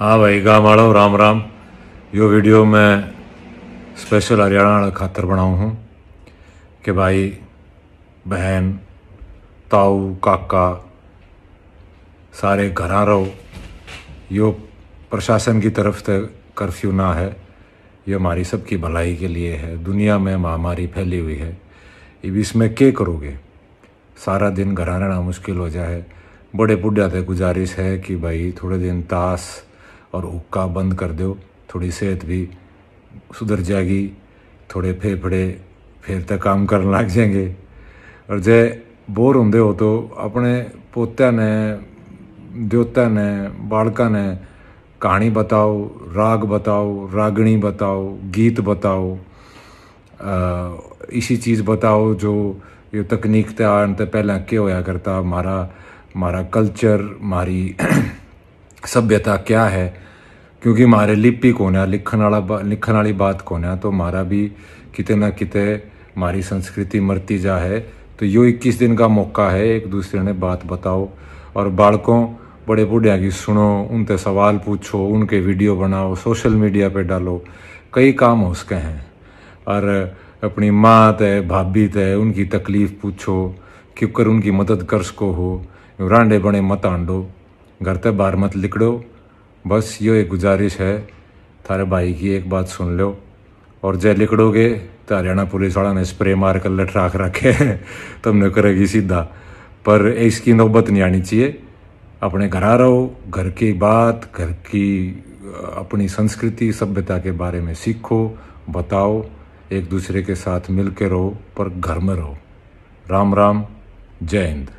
हाँ भाई, गाँव वालों, राम राम। यो वीडियो मैं स्पेशल हरियाणा खातर बनाऊँ हूँ कि भाई, बहन, ताऊ, काका, सारे घरा रहो। यो प्रशासन की तरफ़ से कर्फ्यू ना है। ये हमारी सबकी भलाई के लिए है। दुनिया में महामारी फैली हुई है। अब इसमें क्या करोगे? सारा दिन घर रहना मुश्किल हो जाए। बड़े बुढ़िया से गुजारिश है कि भाई, थोड़े दिन ताश और हुक्का बंद कर दो। थोड़ी सेहत भी सुधर जाएगी, थोड़े फेफड़े फिर तक काम करने लग जाएँगे। और जे बोर होंगे हो तो अपने पोत्या ने, द्योता ने, बालका ने कहानी बताओ, राग बताओ, रागणी बताओ, गीत बताओ इसी चीज़ बताओ जो ये तकनीक ते आने ते पहले क्या होया करता। हमारा हमारा कल्चर, हमारी सभ्यता क्या है? क्योंकि हमारे लिपि कौन है? लिखन वाला लिखन वाली बात कौन है? तो हमारा भी किते ना किते हमारी संस्कृति मरती जा है। तो यो इक्कीस दिन का मौका है, एक दूसरे ने बात बताओ। और बालकों, बड़े बूढ़िया की सुनो उनसे सवाल पूछो, उनके वीडियो बनाओ, सोशल मीडिया पे डालो। कई काम हो सके हैं। और अपनी माँ ते, भाभी ते, उनकी तकलीफ़ पूछो क्यों कर उनकी मदद कर सको हो। रांडे बने मत आंडो। घर ते बाहर मत लिकड़ो। बस यो एक गुजारिश है, थारे भाई की एक बात सुन लो और जय लिकड़ोगे तो हरियाणा पुलिस वाला ने स्प्रे मार कर लठ राख। रखे तुमने करेगी सीधा। पर इसकी नौबत नहीं आनी चाहिए। अपने घर आ रहो, घर की बात, घर की अपनी संस्कृति, सभ्यता के बारे में सीखो, बताओ, एक दूसरे के साथ मिल के रहो, पर घर में रहो। राम राम, जय हिंद।